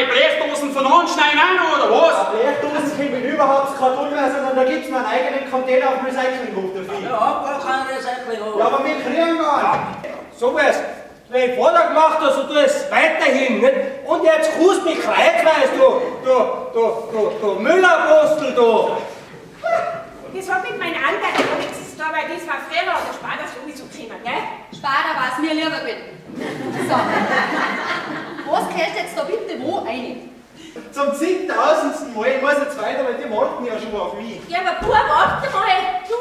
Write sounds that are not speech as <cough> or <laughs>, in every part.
meine Blechdosen von anschneiden auch noch, oder was? Eine Blechdosen kommen überhaupt kein mehr, sondern da gibt es einen eigenen Container auf Recyclinghof dafür. Ja, gar kein Recycling. Ja, aber wir kriegen gar nicht. Sowas, mein Vater gemacht hat, so tu es weiterhin. Nicht? Und jetzt grüßt mich kreuzweise, du, du, du, du, du Müllerapostel, du. Das hat mit meinen Eltern gar nichts zu tun, weil das war früher oder später sowieso gekommen, gell? Sparer war es mir lieber gewesen. So. Was gehört jetzt da bitte wo rein? Zum zehntausendsten Mal, ich muss jetzt weiter, weil die warten ja schon auf mich. Ja, aber Bub, warte mal, du,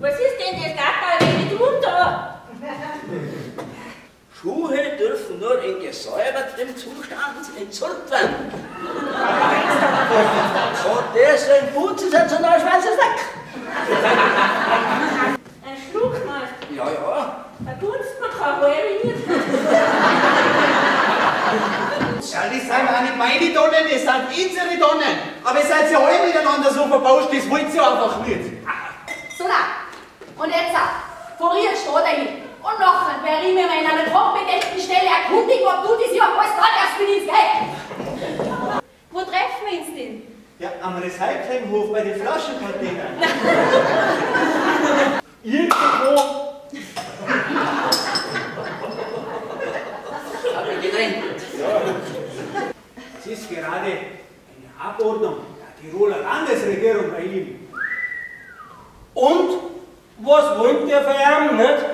was ist denn das Gatterweine du da? Schuhe dürfen nur in gesäubertem Zustand entsorgt werden. Und deswegen putzen sie jetzt ein neues schwarzes weg. Ein Schluck mal, Ja, ja. da tunst mir kein ruiniert. Ja, das sind auch nicht meine Tonnen, das sind unsere Tonnen. Aber ihr seid ja alle miteinander so verbauscht, das wollt ihr einfach nicht. So da. Und jetzt auch. Vor ihr steht er hin. Und nachher werde ich mir in einer kompetenten Stelle erkundigen, ob du dieses Jahr alles da erst mit ins Geld. Wo treffen wir uns denn? Ja, am Recyclinghof bei den Flaschencontainern. <laughs> Irgendwo. Hab ich getrennt. Es ist gerade eine Abordnung der Tiroler Landesregierung bei ihm. Und was wollt ihr vererben, nicht?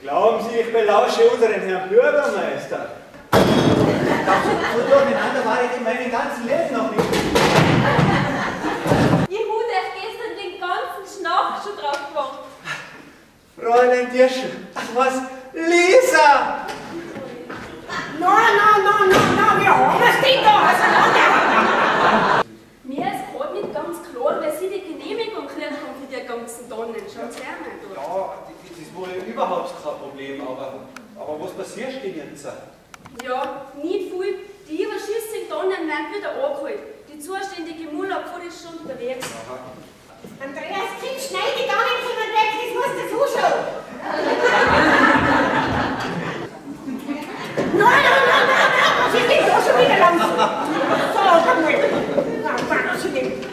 Glauben Sie, ich belausche unseren Herrn Bürgermeister? So durcheinander war ich in meinem ganzen Leben noch nicht. Ich habe euch gestern den ganzen Schnack schon drauf gemacht. Fräulein Dirschel, ach was, Lisa! Nein, nein, nein, nein, nein, wir haben das Ding da auseinander. Mir ist gerade nicht wer sie die Genehmigung gekriegt haben für die ganzen Tonnen. Schaut's her nicht, oder? Ja, das ist wohl überhaupt kein Problem, aber, aber was passiert denn jetzt? Ja, nicht viel. Die überschüssigen Tonnen werden wieder angeholt. Die zuständige Müllabfuhr ist schon unterwegs. Andreas, Kind, schneid die nicht von weg, das musst du zuschauen. Nein, nein, nein, nein, nein, was ist denn da schon wieder los? <laughs> So, komm mal. Na, wahnsinnig.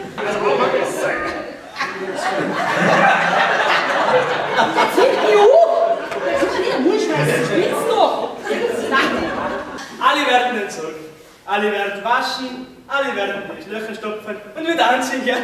Jetzt sind die hoch. Jetzt sind wir Mundschmeißen, spitzt doch. Alle werden entsorgen. Alle werden waschen, alle werden die Löcher stopfen und wieder anziehen. Ja?